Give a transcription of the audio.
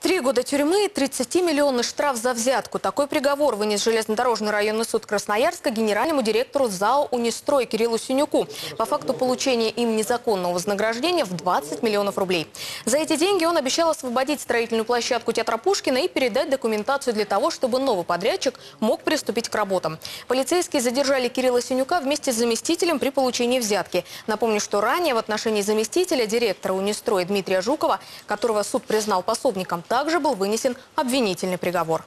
Три года тюрьмы и 30-миллионный штраф за взятку. Такой приговор вынес железнодорожный районный суд Красноярска генеральному директору ЗАО «Унистрой» Кириллу Синюку по факту получения им незаконного вознаграждения в 20 миллионов рублей. За эти деньги он обещал освободить строительную площадку театра Пушкина и передать документацию для того, чтобы новый подрядчик мог приступить к работам. Полицейские задержали Кирилла Синюка вместе с заместителем при получении взятки. Напомню, что ранее в отношении заместителя директора «Унистрой» Дмитрия Жукова, которого суд признал пособником, также был вынесен обвинительный приговор.